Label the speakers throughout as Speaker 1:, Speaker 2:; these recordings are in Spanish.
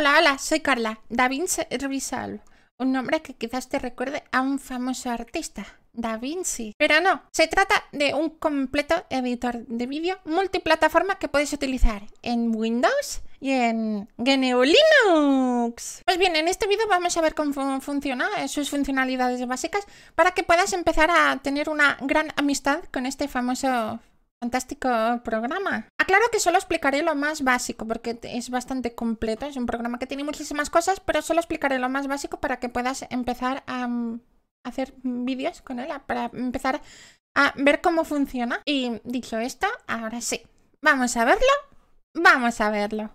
Speaker 1: Hola, hola, soy Carla, Da Vinci Resolve, un nombre que quizás te recuerde a un famoso artista, Da Vinci. Pero no, se trata de un completo editor de vídeo multiplataforma que puedes utilizar en Windows y en GNU Linux. Pues bien, en este vídeo vamos a ver cómo funciona, eh, sus funcionalidades básicas, para que puedas empezar a tener una gran amistad con este famoso Fantástico programa. Aclaro que solo explicaré lo más básico porque es bastante completo. Es un programa que tiene muchísimas cosas, pero solo explicaré lo más básico para que puedas empezar a mm, hacer vídeos con él, para empezar a ver cómo funciona. Y dicho esto, ahora sí, vamos a verlo. Vamos a verlo.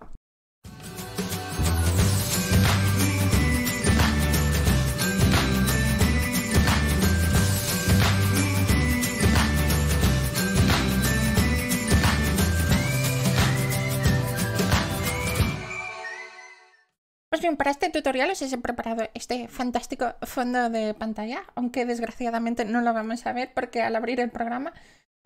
Speaker 1: Pues bien, para este tutorial os he preparado este fantástico fondo de pantalla, aunque desgraciadamente no lo vamos a ver porque al abrir el programa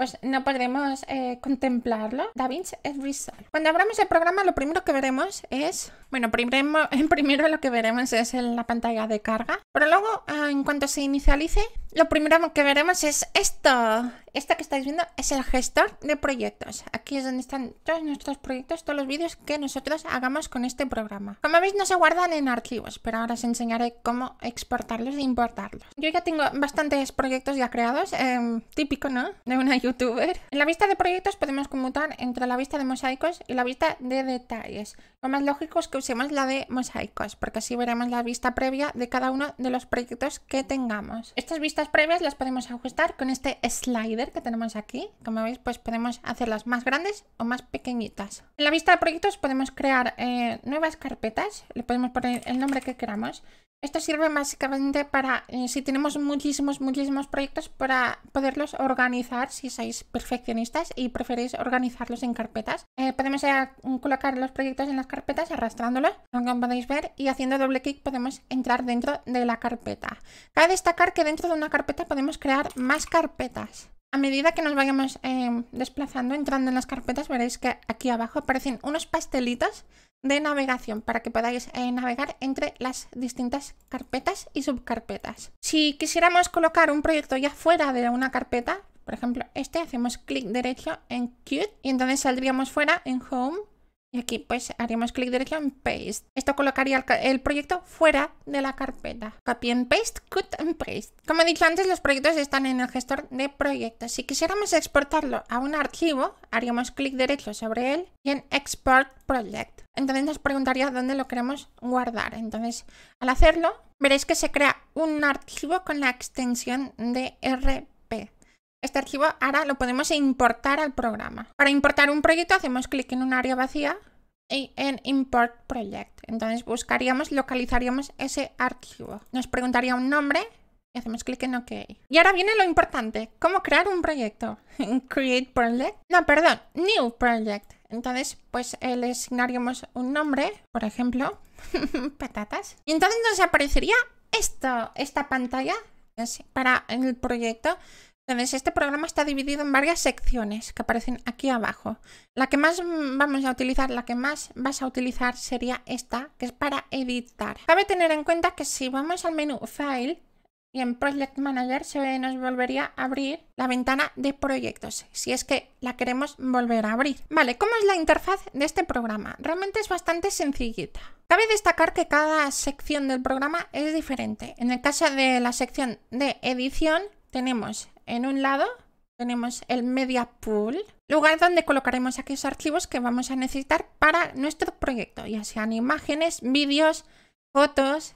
Speaker 1: pues no podremos eh, contemplarlo. DaVinci Resolve. Cuando abramos el programa lo primero que veremos es, bueno, primero, primero lo que veremos es la pantalla de carga, pero luego ah, en cuanto se inicialice, lo primero que veremos es esto. Esto que estáis viendo es el gestor de proyectos. Aquí es donde están todos nuestros proyectos, todos los vídeos que nosotros hagamos con este programa. Como veis no se guardan en archivos, pero ahora os enseñaré cómo exportarlos e importarlos. Yo ya tengo bastantes proyectos ya creados, em, típico, ¿no? De una youtuber. En la vista de proyectos podemos conmutar entre la vista de mosaicos y la vista de detalles. Lo más lógico es que usemos la de mosaicos, porque así veremos la vista previa de cada uno de los proyectos que tengamos. Estas vistas previas las podemos ajustar con este slider que tenemos aquí. Como veis, pues podemos hacerlas más grandes o más pequeñitas. En la vista de proyectos podemos crear eh, nuevas carpetas. Le podemos poner el nombre que queramos. Esto sirve básicamente para, eh, si tenemos muchísimos, muchísimos proyectos, para poderlos organizar si sois perfeccionistas y preferís organizarlos en carpetas. Eh, podemos colocar los proyectos en las carpetas arrastrándolos, como podéis ver, y haciendo doble clic podemos entrar dentro de la carpeta. Cabe destacar que dentro de una carpeta podemos crear más carpetas. A medida que nos vayamos desplazando, entrando en las carpetas, veréis que aquí abajo aparecen unos pastelitos de navegación para que podáis eh, navegar entre las distintas carpetas y subcarpetas. Si quisiéramos colocar un proyecto ya fuera de una carpeta, por ejemplo este, hacemos clic derecho en Qt y entonces saldríamos fuera en Home y aquí pues haríamos clic derecho en Paste. Esto colocaría el, proyecto fuera de la carpeta. Copy and Paste, Cut and Paste. Como he dicho antes, los proyectos están en el gestor de proyectos. Si quisiéramos exportarlo a un archivo, haríamos clic derecho sobre él y en Export Project. Entonces nos preguntaría dónde lo queremos guardar. Entonces, al hacerlo, veréis que se crea un archivo con la extensión de RP. Este archivo ahora lo podemos importar al programa. Para importar un proyecto hacemos clic en un área vacía y en Import Project. Entonces buscaríamos, localizaríamos ese archivo. Nos preguntaría un nombre y hacemos clic en OK. Y ahora viene lo importante, ¿cómo crear un proyecto? Create Project. No, perdón, New Project. Entonces, pues eh, le asignaríamos un nombre, por ejemplo, patatas. Y entonces nos aparecería esto, esta pantalla para el proyecto entonces, este programa está dividido en varias secciones que aparecen aquí abajo. La que más vamos a utilizar, la que más vas a utilizar sería esta, que es para editar. Cabe tener en cuenta que si vamos al menú File y en Project Manager se nos volvería a abrir la ventana de proyectos, si es que la queremos volver a abrir. Vale, ¿cómo es la interfaz de este programa? Realmente es bastante sencillita. Cabe destacar que cada sección del programa es diferente. En el caso de la sección de edición, tenemos en un lado tenemos el Media Pool, lugar donde colocaremos aquellos archivos que vamos a necesitar para nuestro proyecto, ya sean imágenes, vídeos, fotos.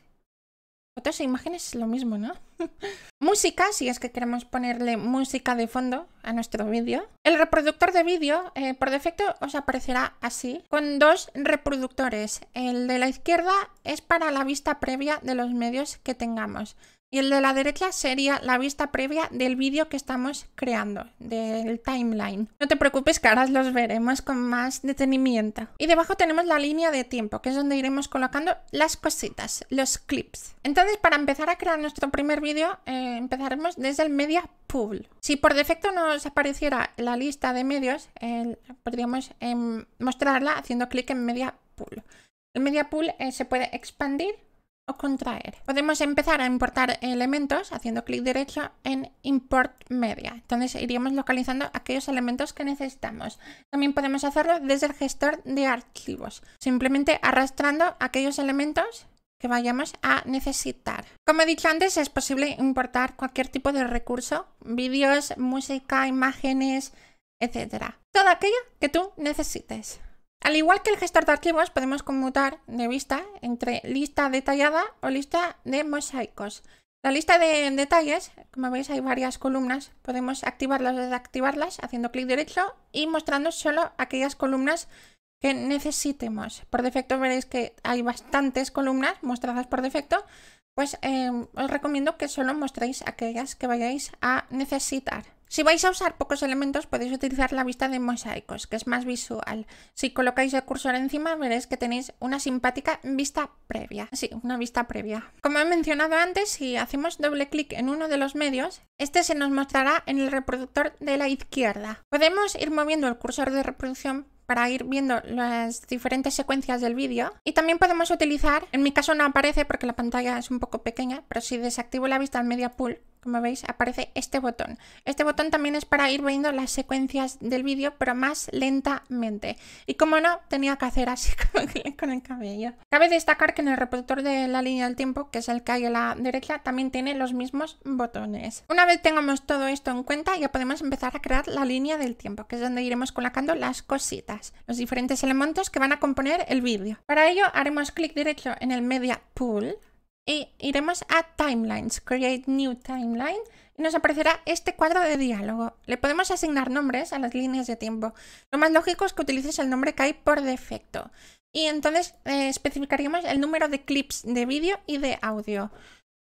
Speaker 1: Fotos e imágenes es lo mismo, ¿no? música, si es que queremos ponerle música de fondo a nuestro vídeo. El reproductor de vídeo, eh, por defecto, os aparecerá así, con dos reproductores. El de la izquierda es para la vista previa de los medios que tengamos. Y el de la derecha sería la vista previa del vídeo que estamos creando, del timeline. No te preocupes que ahora los veremos con más detenimiento. Y debajo tenemos la línea de tiempo, que es donde iremos colocando las cositas, los clips. Entonces, para empezar a crear nuestro primer vídeo, eh, empezaremos desde el Media Pool. Si por defecto nos apareciera la lista de medios, podríamos em, mostrarla haciendo clic en Media Pool. El media pool eh, se puede expandir o contraer. Podemos empezar a importar elementos haciendo clic derecho en Import Media. Entonces iríamos localizando aquellos elementos que necesitamos. También podemos hacerlo desde el gestor de archivos, simplemente arrastrando aquellos elementos que vayamos a necesitar. Como he dicho antes, es posible importar cualquier tipo de recurso, vídeos, música, imágenes, etc. Todo aquello que tú necesites. Al igual que el gestor de archivos, podemos conmutar de vista entre lista detallada o lista de mosaicos. La lista de detalles, como veis hay varias columnas, podemos activarlas o desactivarlas haciendo clic derecho y mostrando solo aquellas columnas que necesitemos. Por defecto veréis que hay bastantes columnas mostradas por defecto, pues eh, os recomiendo que solo mostréis aquellas que vayáis a necesitar. Si vais a usar pocos elementos podéis utilizar la vista de mosaicos, que es más visual. Si colocáis el cursor encima veréis que tenéis una simpática vista previa. Sí, una vista previa. Como he mencionado antes, si hacemos doble clic en uno de los medios, este se nos mostrará en el reproductor de la izquierda. Podemos ir moviendo el cursor de reproducción para ir viendo las diferentes secuencias del vídeo. Y también podemos utilizar, en mi caso no aparece porque la pantalla es un poco pequeña, pero si desactivo la vista al media pool, como veis, aparece este botón. Este botón también es para ir viendo las secuencias del vídeo, pero más lentamente. Y como no, tenía que hacer así con el cabello. Cabe destacar que en el reproductor de la línea del tiempo, que es el que hay a la derecha, también tiene los mismos botones. Una vez tengamos todo esto en cuenta, ya podemos empezar a crear la línea del tiempo, que es donde iremos colocando las cositas, los diferentes elementos que van a componer el vídeo. Para ello haremos clic derecho en el Media Pool y iremos a Timelines, Create New Timeline y nos aparecerá este cuadro de diálogo. Le podemos asignar nombres a las líneas de tiempo. Lo más lógico es que utilices el nombre que hay por defecto. Y entonces eh, especificaríamos el número de clips de vídeo y de audio.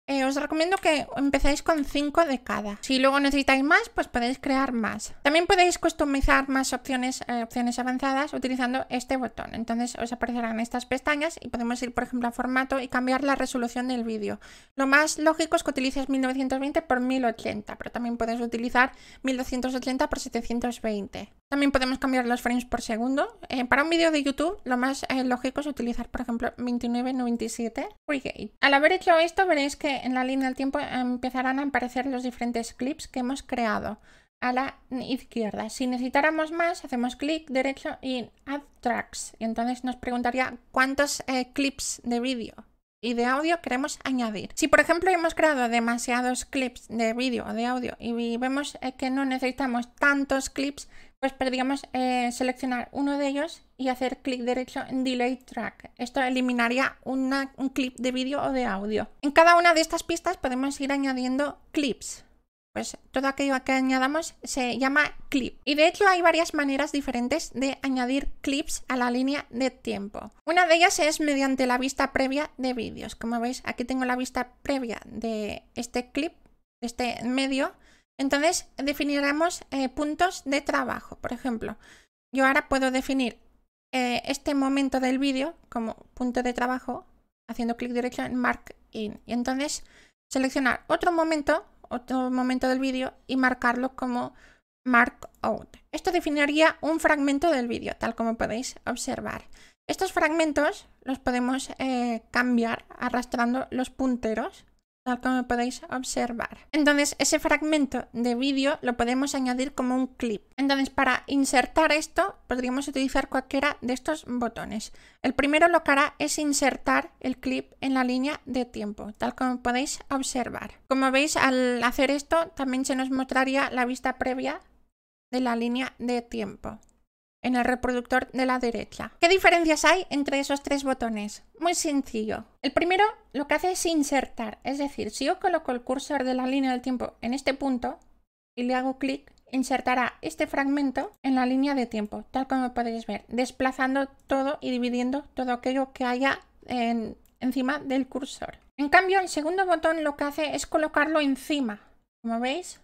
Speaker 1: Eh, os recomiendo que empecéis con 5 de cada. Si luego necesitáis más, pues podéis crear más. También podéis customizar más opciones, eh, opciones avanzadas utilizando este botón. Entonces os aparecerán estas pestañas y podemos ir, por ejemplo, a formato y cambiar la resolución del vídeo. Lo más lógico es que utilices 1920 x 1080, pero también puedes utilizar 1280 x 720. También podemos cambiar los frames por segundo. Eh, para un vídeo de YouTube, lo más lógico es utilizar, por ejemplo, 2997 Free Al haber hecho esto, veréis que en la línea del tiempo empezarán a aparecer los diferentes clips que hemos creado a la izquierda. Si necesitáramos más, hacemos clic derecho y Add Tracks. Y entonces nos preguntaría cuántos eh, clips de vídeo y de audio queremos añadir. Si por ejemplo hemos creado demasiados clips de vídeo o de audio y vemos eh, que no necesitamos tantos clips, pues podríamos eh, seleccionar uno de ellos y hacer clic derecho en Delay Track. Esto eliminaría un clip de vídeo o de audio. En cada una de estas pistas podemos ir añadiendo clips. Pues todo aquello que añadamos se llama clip. Y de hecho hay varias maneras diferentes de añadir clips a la línea de tiempo. Una de ellas es mediante la vista previa de vídeos. Como veis, aquí tengo la vista previa de este clip, de este medio. Entonces definiremos eh, puntos de trabajo. Por ejemplo, yo ahora puedo definir eh, este momento del vídeo como punto de trabajo haciendo clic derecho en Mark In. Y entonces seleccionar otro momento, otro momento del vídeo y marcarlo como Mark Out. Esto definiría un fragmento del vídeo, tal como podéis observar. Estos fragmentos los podemos eh, cambiar arrastrando los punteros tal como podéis observar. Entonces ese fragmento de vídeo lo podemos añadir como un clip. Entonces para insertar esto podríamos utilizar cualquiera de estos botones. El primero lo que hará es insertar el clip en la línea de tiempo, tal como podéis observar. Como veis al hacer esto también se nos mostraría la vista previa de la línea de tiempo en el reproductor de la derecha. ¿Qué diferencias hay entre esos tres botones? Muy sencillo. El primero lo que hace es insertar, es decir, si yo coloco el cursor de la línea del tiempo en este punto y le hago clic, insertará este fragmento en la línea de tiempo, tal como podéis ver, desplazando todo y dividiendo todo aquello que haya encima del cursor. En cambio, el segundo botón lo que hace es colocarlo encima. Como veis,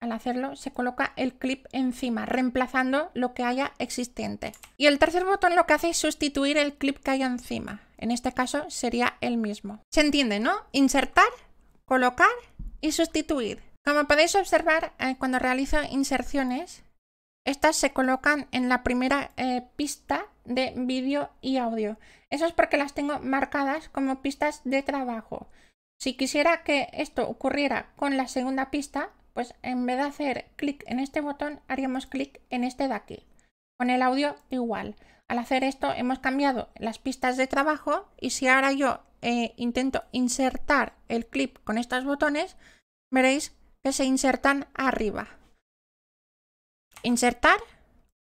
Speaker 1: al hacerlo se coloca el clip encima, reemplazando lo que haya existente. Y el tercer botón lo que hace es sustituir el clip que haya encima. En este caso sería el mismo. ¿Se entiende, no? Insertar, colocar y sustituir. Como podéis observar, eh, cuando realizo inserciones, estas se colocan en la primera eh, pista de vídeo y audio. Eso es porque las tengo marcadas como pistas de trabajo. Si quisiera que esto ocurriera con la segunda pista, pues en vez de hacer clic en este botón, haríamos clic en este de aquí. Con el audio igual. Al hacer esto hemos cambiado las pistas de trabajo y si ahora yo eh, intento insertar el clip con estos botones, veréis que se insertan arriba. Insertar,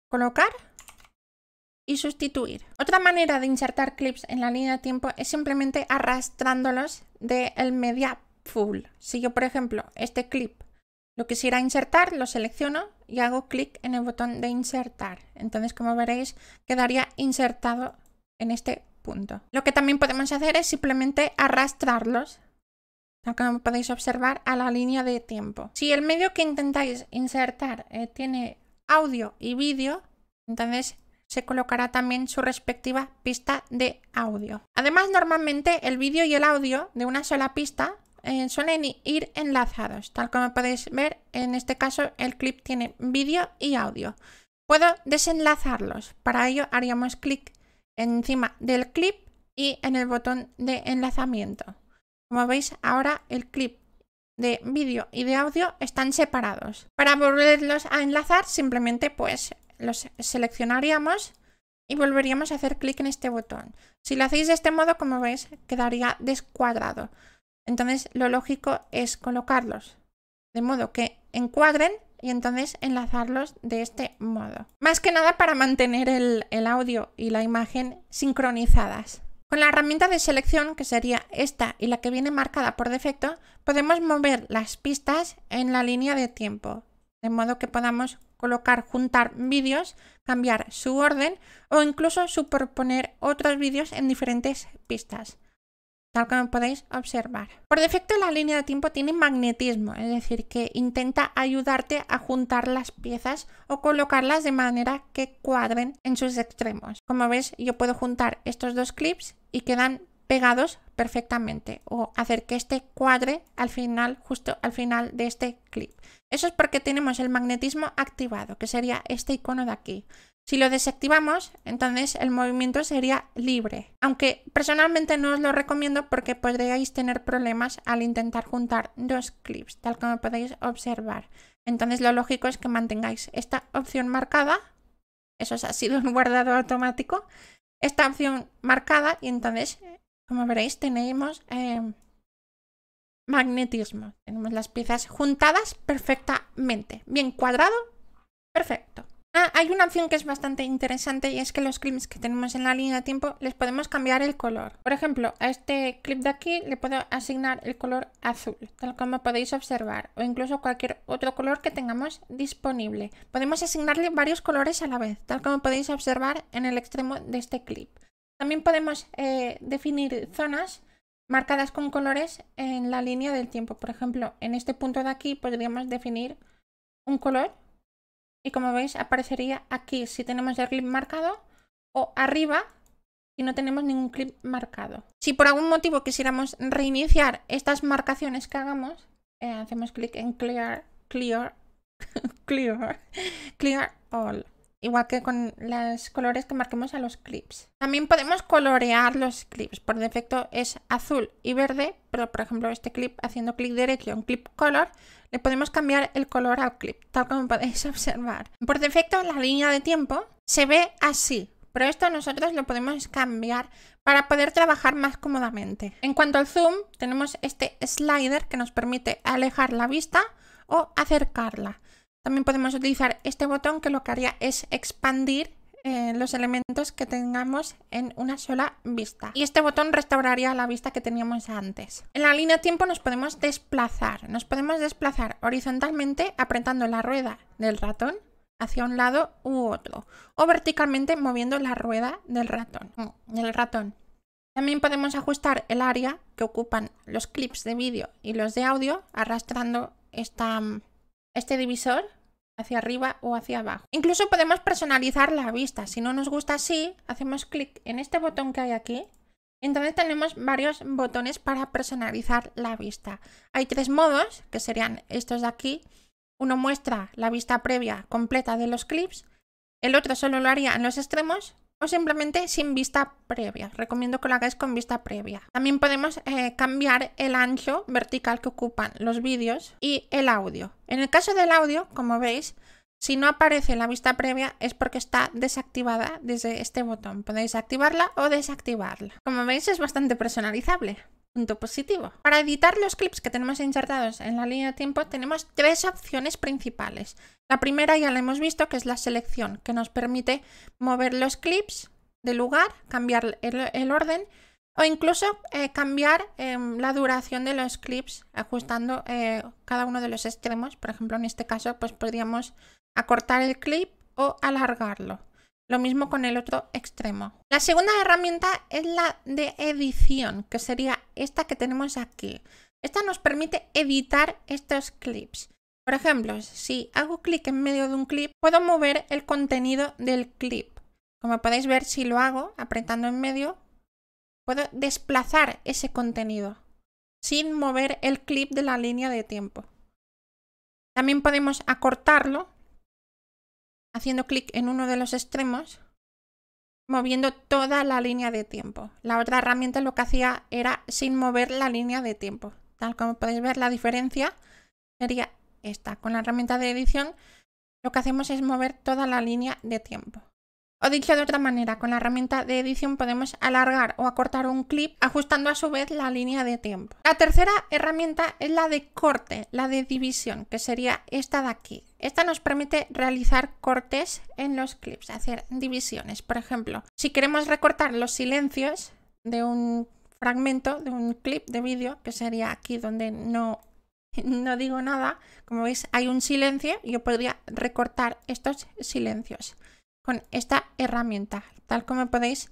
Speaker 1: colocar y sustituir. Otra manera de insertar clips en la línea de tiempo es simplemente arrastrándolos del media full. Si yo, por ejemplo, este clip lo quisiera insertar, lo selecciono y hago clic en el botón de insertar. Entonces, como veréis, quedaría insertado en este punto. Lo que también podemos hacer es simplemente arrastrarlos, como podéis observar, a la línea de tiempo. Si el medio que intentáis insertar eh, tiene audio y vídeo, entonces se colocará también su respectiva pista de audio. Además, normalmente el vídeo y el audio de una sola pista eh, suelen ir enlazados. Tal como podéis ver, en este caso el clip tiene vídeo y audio. Puedo desenlazarlos. Para ello haríamos clic encima del clip y en el botón de enlazamiento. Como veis, ahora el clip de vídeo y de audio están separados. Para volverlos a enlazar, simplemente pues los seleccionaríamos y volveríamos a hacer clic en este botón. Si lo hacéis de este modo, como veis, quedaría descuadrado. Entonces lo lógico es colocarlos de modo que encuadren y entonces enlazarlos de este modo. Más que nada para mantener el, audio y la imagen sincronizadas. Con la herramienta de selección, que sería esta y la que viene marcada por defecto, podemos mover las pistas en la línea de tiempo, de modo que podamos colocar, juntar vídeos, cambiar su orden o incluso superponer otros vídeos en diferentes pistas, tal como podéis observar. Por defecto la línea de tiempo tiene magnetismo, es decir, que intenta ayudarte a juntar las piezas o colocarlas de manera que cuadren en sus extremos. Como ves, yo puedo juntar estos dos clips y quedan pegados perfectamente o hacer que este cuadre al final, justo al final de este clip. Eso es porque tenemos el magnetismo activado, que sería este icono de aquí. Si lo desactivamos, entonces el movimiento sería libre. Aunque personalmente no os lo recomiendo porque podríais tener problemas al intentar juntar dos clips, tal como podéis observar. Entonces lo lógico es que mantengáis esta opción marcada. Eso ha sido un guardado automático. Esta opción marcada y entonces como veréis, tenemos em, magnetismo. Tenemos las piezas juntadas perfectamente. Bien cuadrado, perfecto. Ah, hay una opción que es bastante interesante y es que los clips que tenemos en la línea de tiempo les podemos cambiar el color. Por ejemplo, a este clip de aquí le puedo asignar el color azul, tal como podéis observar, o incluso cualquier otro color que tengamos disponible. Podemos asignarle varios colores a la vez, tal como podéis observar en el extremo de este clip. También podemos eh, definir zonas marcadas con colores en la línea del tiempo. Por ejemplo, en este punto de aquí podríamos definir un color y como veis aparecería aquí si tenemos el clip marcado o arriba si no tenemos ningún clip marcado. Si por algún motivo quisiéramos reiniciar estas marcaciones que hagamos, eh, hacemos clic en Clear, Clear, Clear, Clear All igual que con los colores que marquemos a los clips. También podemos colorear los clips. Por defecto es azul y verde, pero por ejemplo este clip haciendo clic derecho en clip color, le podemos cambiar el color al clip, tal como podéis observar. Por defecto la línea de tiempo se ve así, pero esto nosotros lo podemos cambiar para poder trabajar más cómodamente. En cuanto al zoom, tenemos este slider que nos permite alejar la vista o acercarla. También podemos utilizar este botón que lo que haría es expandir los elementos que tengamos en una sola vista. Y este botón restauraría la vista que teníamos antes. En la línea tiempo nos podemos desplazar. Nos podemos desplazar horizontalmente apretando la rueda del ratón hacia un lado u otro. O verticalmente moviendo la rueda del ratón. Del ratón. También podemos ajustar el área que ocupan los clips de vídeo y los de audio arrastrando esta este divisor hacia arriba o hacia abajo. Incluso podemos personalizar la vista. Si no nos gusta así, hacemos clic en este botón que hay aquí. Entonces tenemos varios botones para personalizar la vista. Hay tres modos, que serían estos de aquí. Uno muestra la vista previa completa de los clips. El otro solo lo haría en los extremos o simplemente sin vista previa. Recomiendo que lo hagáis con vista previa. También podemos eh, cambiar el ancho vertical que ocupan los vídeos y el audio. En el caso del audio, como veis, si no aparece la vista previa es porque está desactivada desde este botón. Podéis activarla o desactivarla. Como veis es bastante personalizable. Punto positivo. Para editar los clips que tenemos insertados en la línea de tiempo tenemos tres opciones principales. La primera ya la hemos visto que es la selección que nos permite mover los clips de lugar, cambiar el, orden o incluso eh, cambiar em, la duración de los clips ajustando eh, cada uno de los extremos. Por ejemplo, en este caso pues podríamos acortar el clip o alargarlo. Lo mismo con el otro extremo. La segunda herramienta es la de edición, que sería esta que tenemos aquí. Esta nos permite editar estos clips. Por ejemplo, si hago clic en medio de un clip, puedo mover el contenido del clip. Como podéis ver, si lo hago apretando en medio, puedo desplazar ese contenido sin mover el clip de la línea de tiempo. También podemos acortarlo haciendo clic en uno de los extremos, moviendo toda la línea de tiempo. La otra herramienta lo que hacía era sin mover la línea de tiempo. Tal como podéis ver, la diferencia sería esta. Con la herramienta de edición, lo que hacemos es mover toda la línea de tiempo. O dicho de otra manera, con la herramienta de edición podemos alargar o acortar un clip ajustando a su vez la línea de tiempo. La tercera herramienta es la de corte, la de división, que sería esta de aquí. Esta nos permite realizar cortes en los clips, hacer divisiones. Por ejemplo, si queremos recortar los silencios de un fragmento, de un clip de vídeo, que sería aquí donde no, no digo nada, como veis hay un silencio, yo podría recortar estos silencios con esta herramienta, tal como podéis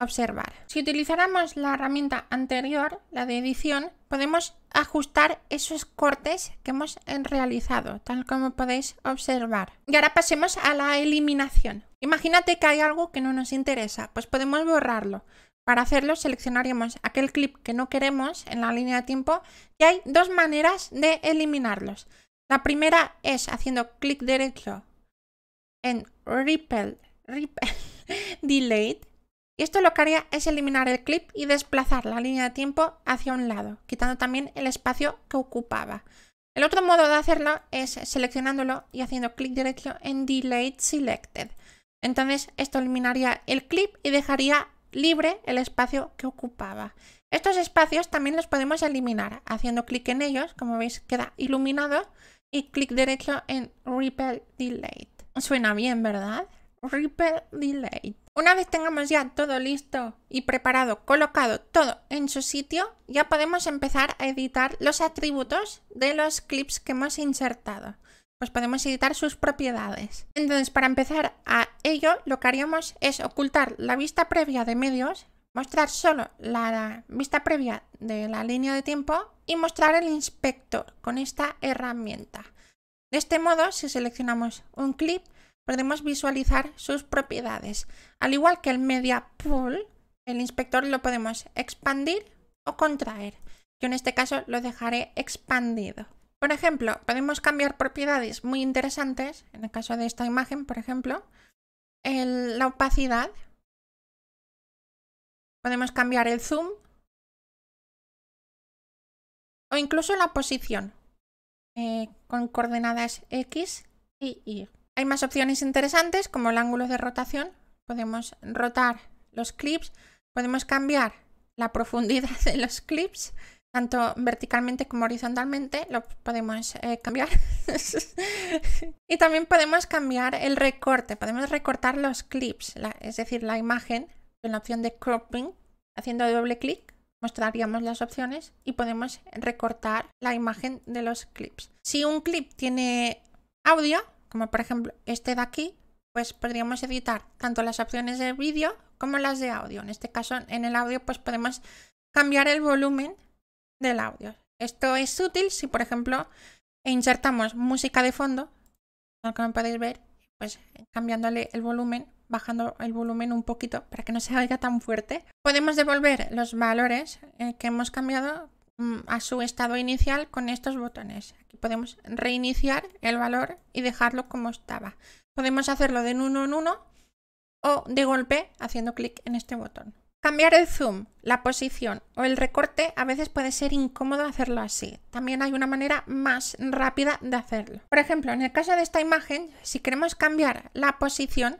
Speaker 1: observar. Si utilizáramos la herramienta anterior, la de edición, podemos ajustar esos cortes que hemos realizado, tal como podéis observar. Y ahora pasemos a la eliminación. Imagínate que hay algo que no nos interesa, pues podemos borrarlo. Para hacerlo seleccionaríamos aquel clip que no queremos en la línea de tiempo y hay dos maneras de eliminarlos. La primera es haciendo clic derecho en Ripple, Ripple Delayed. Y esto lo que haría es eliminar el clip y desplazar la línea de tiempo hacia un lado, quitando también el espacio que ocupaba. El otro modo de hacerlo es seleccionándolo y haciendo clic derecho en Delayed Selected. Entonces esto eliminaría el clip y dejaría libre el espacio que ocupaba. Estos espacios también los podemos eliminar haciendo clic en ellos, como veis queda iluminado, y clic derecho en Ripple Delayed. Suena bien, ¿verdad? Ripple Delay. Una vez tengamos ya todo listo y preparado, colocado todo en su sitio, ya podemos empezar a editar los atributos de los clips que hemos insertado. Pues podemos editar sus propiedades. Entonces, para empezar a ello, lo que haríamos es ocultar la vista previa de medios, mostrar solo la vista previa de la línea de tiempo y mostrar el inspector con esta herramienta. De este modo, si seleccionamos un clip, podemos visualizar sus propiedades. Al igual que el Media Pool, el inspector lo podemos expandir o contraer. Yo en este caso lo dejaré expandido. Por ejemplo, podemos cambiar propiedades muy interesantes, en el caso de esta imagen, por ejemplo, la opacidad. Podemos cambiar el zoom o incluso la posición. Eh, con coordenadas X y Y. Hay más opciones interesantes como el ángulo de rotación. Podemos rotar los clips, podemos cambiar la profundidad de los clips, tanto verticalmente como horizontalmente, lo podemos eh, cambiar. y también podemos cambiar el recorte, podemos recortar los clips, es decir, la imagen con la opción de cropping, haciendo doble clic mostraríamos las opciones y podemos recortar la imagen de los clips. Si un clip tiene audio, como por ejemplo este de aquí, pues podríamos editar tanto las opciones de vídeo como las de audio. En este caso, en el audio, pues podemos cambiar el volumen del audio. Esto es útil si, por ejemplo, insertamos música de fondo, como podéis ver, pues cambiándole el volumen bajando el volumen un poquito para que no se oiga tan fuerte. Podemos devolver los valores eh, que hemos cambiado mm, a su estado inicial con estos botones. Aquí podemos reiniciar el valor y dejarlo como estaba. Podemos hacerlo de uno en uno o de golpe haciendo clic en este botón. Cambiar el zoom, la posición o el recorte a veces puede ser incómodo hacerlo así. También hay una manera más rápida de hacerlo. Por ejemplo, en el caso de esta imagen, si queremos cambiar la posición,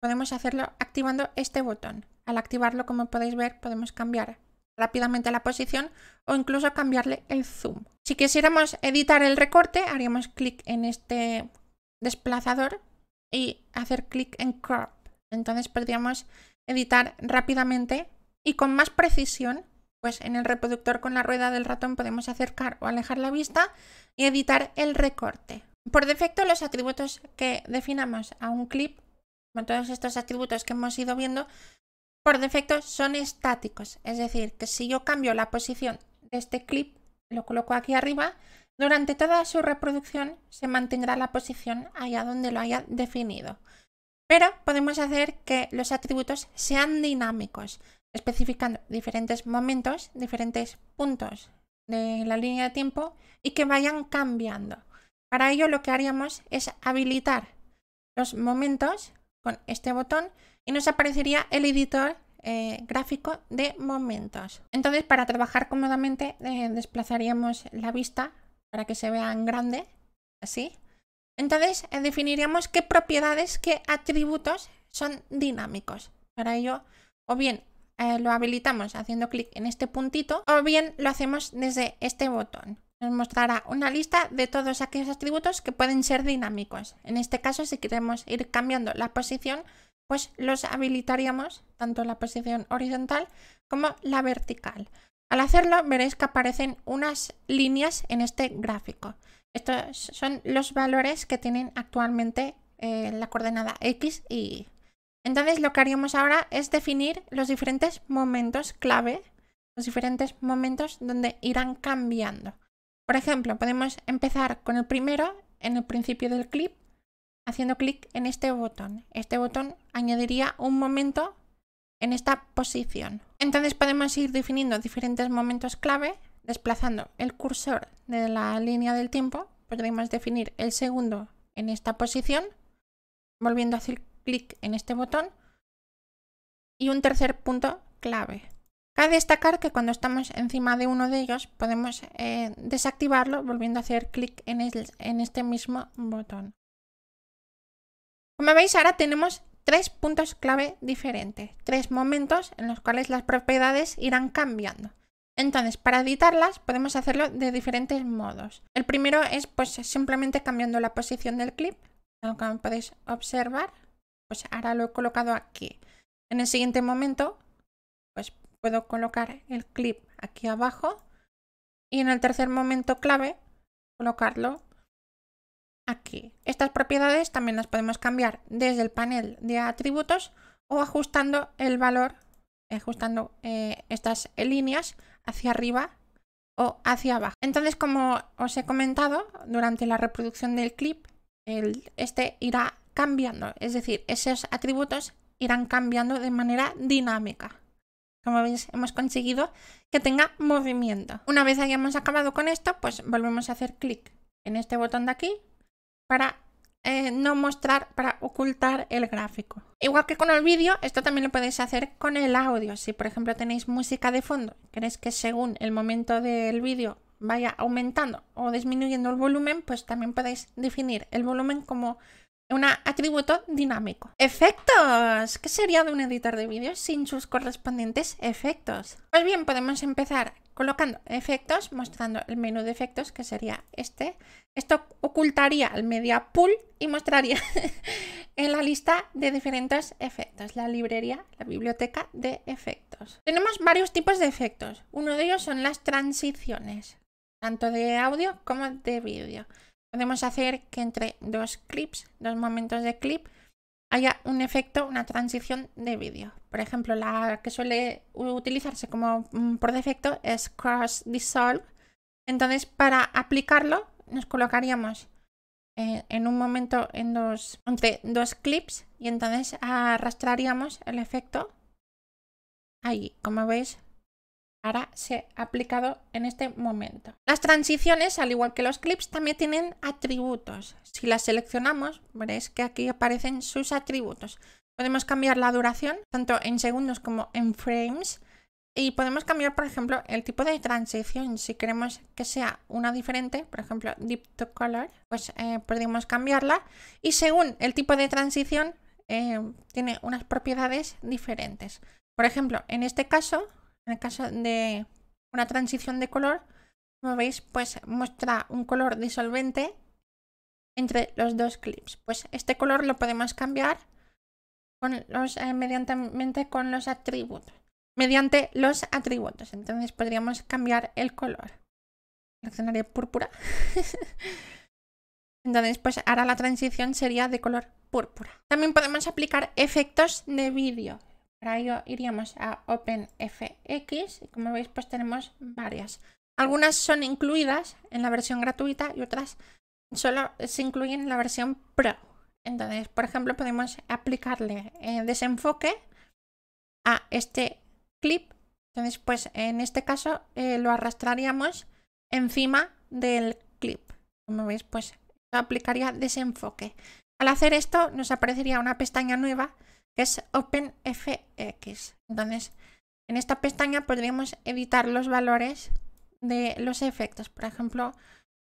Speaker 1: podemos hacerlo activando este botón. Al activarlo, como podéis ver, podemos cambiar rápidamente la posición o incluso cambiarle el zoom. Si quisiéramos editar el recorte, haríamos clic en este desplazador y hacer clic en crop. Entonces podríamos editar rápidamente y con más precisión, pues en el reproductor con la rueda del ratón podemos acercar o alejar la vista y editar el recorte. Por defecto los atributos que definamos a un clip, todos estos atributos que hemos ido viendo, por defecto son estáticos. Es decir, que si yo cambio la posición de este clip, lo coloco aquí arriba, durante toda su reproducción se mantendrá la posición allá donde lo haya definido. Pero podemos hacer que los atributos sean dinámicos, especificando diferentes momentos, diferentes puntos de la línea de tiempo y que vayan cambiando. Para ello lo que haríamos es habilitar los momentos este botón y nos aparecería el editor eh, gráfico de momentos. Entonces para trabajar cómodamente eh, desplazaríamos la vista para que se vea en grande, así, entonces eh, definiríamos qué propiedades, qué atributos son dinámicos. Para ello, o bien lo habilitamos haciendo clic en este puntito, o bien lo hacemos desde este botón. Nos mostrará una lista de todos aquellos atributos que pueden ser dinámicos. En este caso, si queremos ir cambiando la posición, pues los habilitaríamos tanto la posición horizontal como la vertical. Al hacerlo veréis que aparecen unas líneas en este gráfico. Estos son los valores que tienen actualmente eh, la coordenada X y Y. Entonces lo que haríamos ahora es definir los diferentes momentos clave, los diferentes momentos donde irán cambiando. Por ejemplo, podemos empezar con el primero en el principio del clip, haciendo clic en este botón. Este botón añadiría un momento en esta posición. Entonces podemos ir definiendo diferentes momentos clave Desplazando el cursor de la línea del tiempo, podremos definir el segundo en esta posición, volviendo a hacer clic en este botón y un tercer punto clave. Cabe destacar que cuando estamos encima de uno de ellos podemos eh, desactivarlo volviendo a hacer clic en, en este mismo botón. Como veis ahora tenemos tres puntos clave diferentes, tres momentos en los cuales las propiedades irán cambiando. Entonces, para editarlas podemos hacerlo de diferentes modos. El primero es pues simplemente cambiando la posición del clip. Como podéis observar, pues ahora lo he colocado aquí. En el siguiente momento, pues puedo colocar el clip aquí abajo. Y en el tercer momento clave, colocarlo aquí. Estas propiedades también las podemos cambiar desde el panel de atributos o ajustando el valor, ajustando eh, estas líneas hacia arriba o hacia abajo. Entonces, como os he comentado, durante la reproducción del clip, el, este irá cambiando, es decir, esos atributos irán cambiando de manera dinámica. Como veis, hemos conseguido que tenga movimiento. Una vez hayamos acabado con esto, pues volvemos a hacer clic en este botón de aquí para eh, no mostrar para ocultar el gráfico. Igual que con el vídeo, esto también lo podéis hacer con el audio. Si por ejemplo tenéis música de fondo, queréis que según el momento del vídeo vaya aumentando o disminuyendo el volumen, pues también podéis definir el volumen como un atributo dinámico. Efectos. ¿Qué sería de un editor de vídeos sin sus correspondientes efectos? Pues bien, podemos empezar colocando efectos, mostrando el menú de efectos, que sería este. Esto ocultaría el media pool y mostraría en la lista de diferentes efectos, la librería, la biblioteca de efectos. Tenemos varios tipos de efectos. Uno de ellos son las transiciones, tanto de audio como de vídeo. Podemos hacer que entre dos clips, dos momentos de clip, haya un efecto, una transición de vídeo. Por ejemplo, la que suele utilizarse como mm, por defecto es Cross Dissolve. Entonces, para aplicarlo, nos colocaríamos eh, en un momento en dos, entre dos clips y entonces arrastraríamos el efecto ahí. Como veis, ahora se ha aplicado en este momento. Las transiciones, al igual que los clips, también tienen atributos. Si las seleccionamos, veréis que aquí aparecen sus atributos. Podemos cambiar la duración, tanto en segundos como en frames. Y podemos cambiar, por ejemplo, el tipo de transición. Si queremos que sea una diferente, por ejemplo, Deep to Color, pues eh, podemos cambiarla. Y según el tipo de transición, eh, tiene unas propiedades diferentes. Por ejemplo, en este caso, en el caso de una transición de color, como veis, pues muestra un color disolvente entre los dos clips. Pues este color lo podemos cambiar con los, eh, mediante con los atributos. Mediante los atributos. Entonces podríamos cambiar el color. Seleccionaría púrpura. Entonces, pues ahora la transición sería de color púrpura. También podemos aplicar efectos de vídeo. Para ello iríamos a OpenFX y como veis pues tenemos varias. Algunas son incluidas en la versión gratuita y otras solo se incluyen en la versión Pro. Entonces, por ejemplo, podemos aplicarle eh, desenfoque a este clip. Entonces, pues en este caso eh, lo arrastraríamos encima del clip. Como veis, pues aplicaría desenfoque. Al hacer esto nos aparecería una pestaña nueva que es OpenFX. Entonces, en esta pestaña podríamos editar los valores de los efectos. Por ejemplo,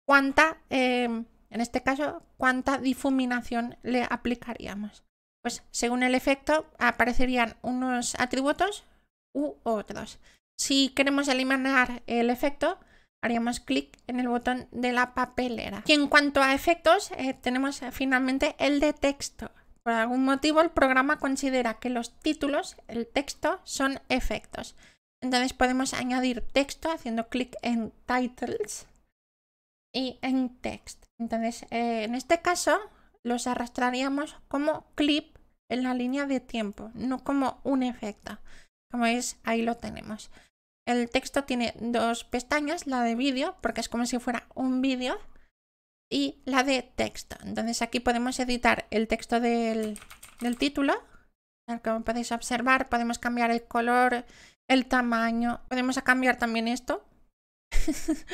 Speaker 1: cuánta, em, en este caso, cuánta difuminación le aplicaríamos. Pues según el efecto aparecerían unos atributos u otros. Si queremos eliminar el efecto, haríamos clic en el botón de la papelera. Y en cuanto a efectos, eh, tenemos finalmente el de texto. Por algún motivo el programa considera que los títulos, el texto, son efectos. Entonces podemos añadir texto haciendo clic en Titles y en Text. Entonces eh, en este caso los arrastraríamos como clip en la línea de tiempo, no como un efecto. Como veis, ahí lo tenemos. El texto tiene dos pestañas, la de vídeo, porque es como si fuera un vídeo, y la de texto. Entonces aquí podemos editar el texto del, título. Como podéis observar, podemos cambiar el color, el tamaño. Podemos cambiar también esto.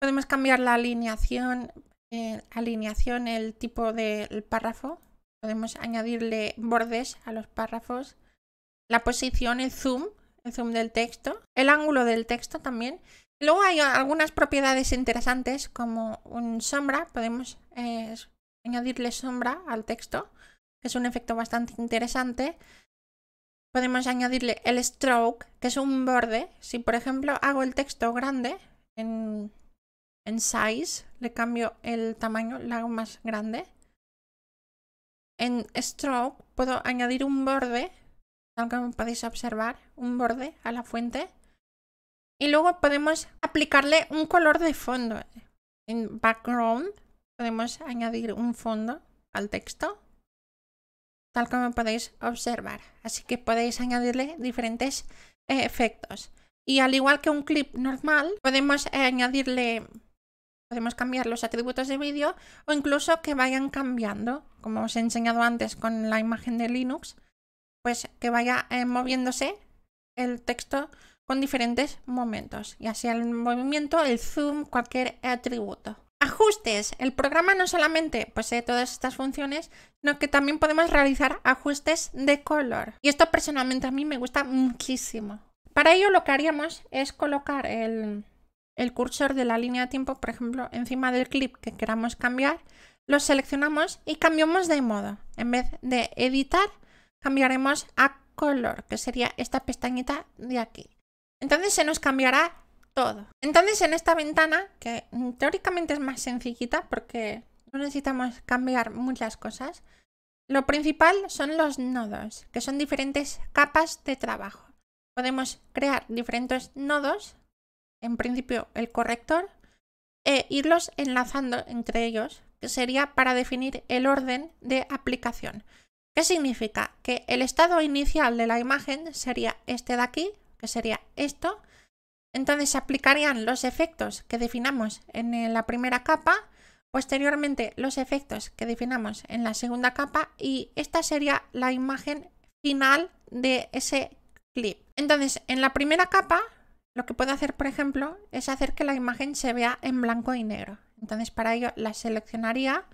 Speaker 1: podemos cambiar la alineación, eh, alineación, el tipo del párrafo. Podemos añadirle bordes a los párrafos. La posición, el zoom, el zoom del texto. El ángulo del texto también. Luego hay algunas propiedades interesantes como un sombra, podemos eh, añadirle sombra al texto, que es un efecto bastante interesante. Podemos añadirle el stroke, que es un borde. Si por ejemplo hago el texto grande en, en size, le cambio el tamaño, lo hago más grande. En stroke puedo añadir un borde, como podéis observar, un borde a la fuente y luego podemos aplicarle un color de fondo. En background podemos añadir un fondo al texto, tal como podéis observar. Así que podéis añadirle diferentes efectos. Y al igual que un clip normal, podemos añadirle, podemos cambiar los atributos de vídeo o incluso que vayan cambiando, como os he enseñado antes con la imagen de Linux, pues que vaya eh, moviéndose el texto con diferentes momentos, ya sea el movimiento, el zoom, cualquier atributo. Ajustes. El programa no solamente posee todas estas funciones, sino que también podemos realizar ajustes de color. Y esto personalmente a mí me gusta muchísimo. Para ello lo que haríamos es colocar el, el cursor de la línea de tiempo, por ejemplo, encima del clip que queramos cambiar, lo seleccionamos y cambiamos de modo. En vez de editar, cambiaremos a color, que sería esta pestañita de aquí. Entonces se nos cambiará todo. Entonces en esta ventana, que teóricamente es más sencillita porque no necesitamos cambiar muchas cosas, lo principal son los nodos, que son diferentes capas de trabajo. Podemos crear diferentes nodos, en principio el corrector, e irlos enlazando entre ellos, que sería para definir el orden de aplicación. ¿Qué significa? Que el estado inicial de la imagen sería este de aquí, sería esto. Entonces se aplicarían los efectos que definamos en la primera capa, posteriormente los efectos que definamos en la segunda capa y esta sería la imagen final de ese clip. Entonces en la primera capa lo que puedo hacer por ejemplo es hacer que la imagen se vea en blanco y negro. Entonces para ello la seleccionaría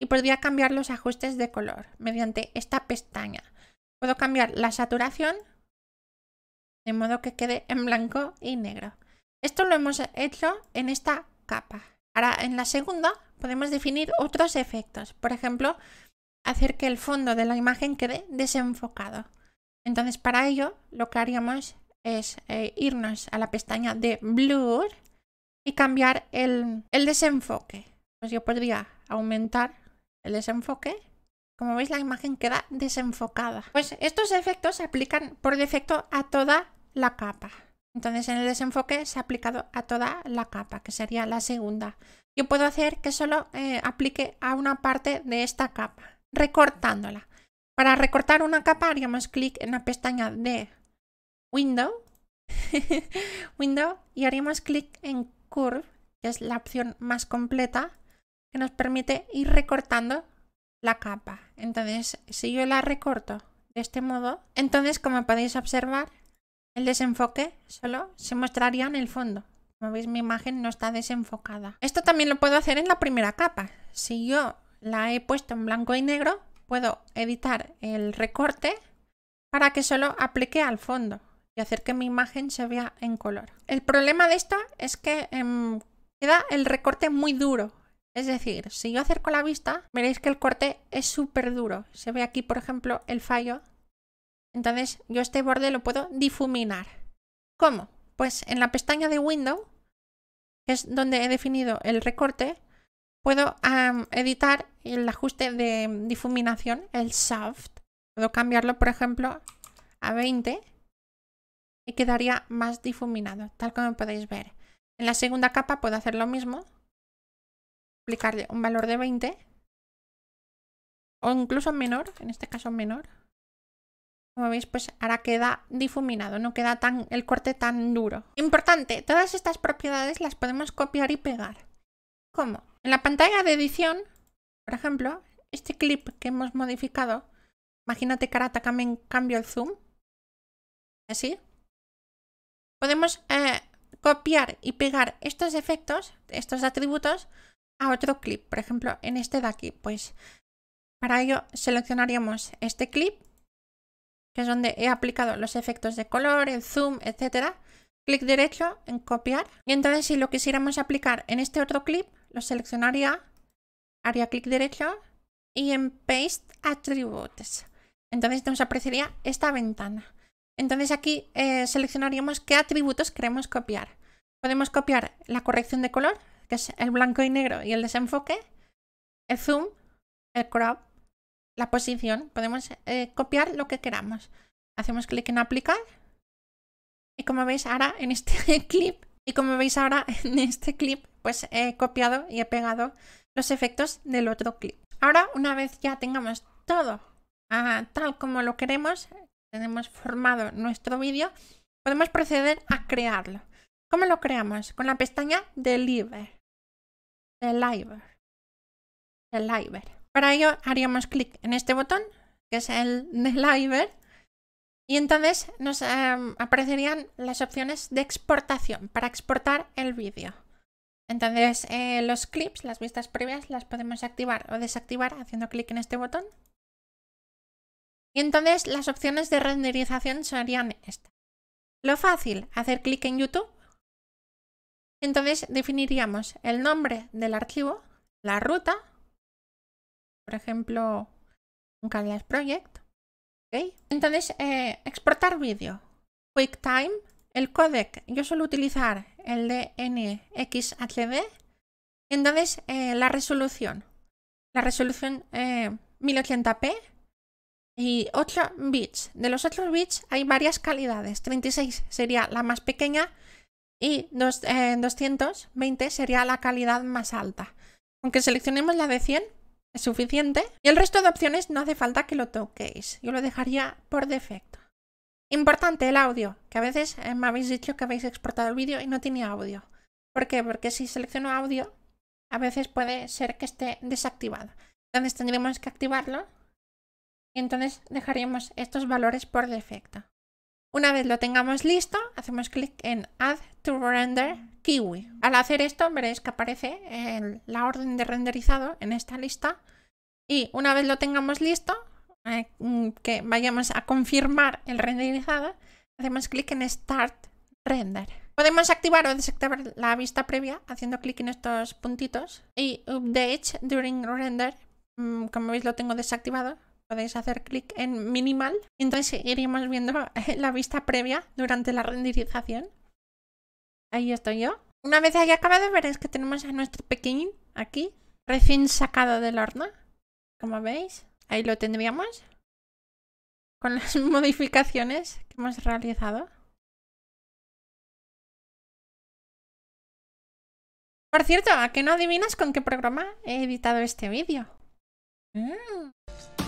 Speaker 1: y podría cambiar los ajustes de color mediante esta pestaña. puedo cambiar la saturación de modo que quede en blanco y negro. Esto lo hemos hecho en esta capa. Ahora en la segunda podemos definir otros efectos. Por ejemplo, hacer que el fondo de la imagen quede desenfocado. Entonces para ello lo que haríamos es eh, irnos a la pestaña de Blur y cambiar el, el desenfoque. Pues yo podría aumentar el desenfoque. Como veis la imagen queda desenfocada. Pues estos efectos se aplican por defecto a toda la capa. Entonces en el desenfoque se ha aplicado a toda la capa, que sería la segunda. Yo puedo hacer que solo eh, aplique a una parte de esta capa, recortándola. Para recortar una capa haríamos clic en la pestaña de Window, Window y haríamos clic en Curve, que es la opción más completa que nos permite ir recortando la capa. Entonces, si yo la recorto de este modo, entonces como podéis observar, el desenfoque solo se mostraría en el fondo. Como veis, mi imagen no está desenfocada. Esto también lo puedo hacer en la primera capa. Si yo la he puesto en blanco y negro, puedo editar el recorte para que solo aplique al fondo y hacer que mi imagen se vea en color. El problema de esto es que em, queda el recorte muy duro. Es decir, si yo acerco la vista, veréis que el corte es súper duro. Se ve aquí, por ejemplo, el fallo entonces yo este borde lo puedo difuminar. ¿Cómo? Pues en la pestaña de Window, que es donde he definido el recorte, puedo editar el ajuste de difuminación, el soft. Puedo cambiarlo, por ejemplo, a 20 y quedaría más difuminado, tal como podéis ver. En la segunda capa puedo hacer lo mismo, aplicarle un valor de 20 o incluso menor, en este caso menor. Como veis, pues ahora queda difuminado, no queda tan, el corte tan duro. Importante, todas estas propiedades las podemos copiar y pegar. ¿Cómo? En la pantalla de edición, por ejemplo, este clip que hemos modificado, imagínate que ahora también cambio el zoom, así. Podemos eh, copiar y pegar estos efectos, estos atributos, a otro clip. Por ejemplo, en este de aquí, pues para ello seleccionaríamos este clip que es donde he aplicado los efectos de color, el zoom, etc. Clic derecho en copiar. Y entonces si lo quisiéramos aplicar en este otro clip, lo seleccionaría, haría clic derecho y en Paste Attributes. Entonces nos aparecería esta ventana. Entonces aquí eh, seleccionaríamos qué atributos queremos copiar. Podemos copiar la corrección de color, que es el blanco y negro y el desenfoque, el zoom, el crop, la posición, podemos eh, copiar lo que queramos. Hacemos clic en aplicar y como veis ahora en este clip y como veis ahora en este clip pues he copiado y he pegado los efectos del otro clip. Ahora una vez ya tengamos todo ah, tal como lo queremos, tenemos formado nuestro vídeo, podemos proceder a crearlo. ¿Cómo lo creamos? Con la pestaña Deliver. Deliver. Deliver. Para ello haríamos clic en este botón, que es el de Liver, y entonces nos em, aparecerían las opciones de exportación para exportar el vídeo. Entonces eh, los clips, las vistas previas, las podemos activar o desactivar haciendo clic en este botón. Y entonces las opciones de renderización serían estas. Lo fácil, hacer clic en YouTube. Entonces definiríamos el nombre del archivo, la ruta por ejemplo, un Canvas Project. Entonces, eh, exportar vídeo. QuickTime. El codec, yo suelo utilizar el de NXHD. Entonces, eh, la resolución. La resolución 1080p eh, y 8 bits. De los 8 bits hay varias calidades. 36 sería la más pequeña y 220 sería la calidad más alta. Aunque seleccionemos la de 100, es suficiente. Y el resto de opciones no hace falta que lo toquéis. Yo lo dejaría por defecto. Importante el audio, que a veces eh, me habéis dicho que habéis exportado el vídeo y no tiene audio. ¿Por qué? Porque si selecciono audio, a veces puede ser que esté desactivado. Entonces tendremos que activarlo y entonces dejaríamos estos valores por defecto. Una vez lo tengamos listo, hacemos clic en Add to Render Kiwi. Al hacer esto veréis que aparece la orden de renderizado en esta lista y una vez lo tengamos listo, eh, mm, que vayamos a confirmar el renderizado, hacemos clic en Start Render. Podemos activar o desactivar la vista previa haciendo clic en estos puntitos y Update During Render, mm, como veis lo tengo desactivado, podéis hacer clic en minimal entonces iríamos viendo la vista previa durante la renderización. Ahí estoy yo. Una vez haya acabado veréis que tenemos a nuestro pequeñín aquí, recién sacado del horno. Como veis, ahí lo tendríamos con las modificaciones que hemos realizado. Por cierto, ¿a qué no adivinas con qué programa he editado este vídeo? Mm.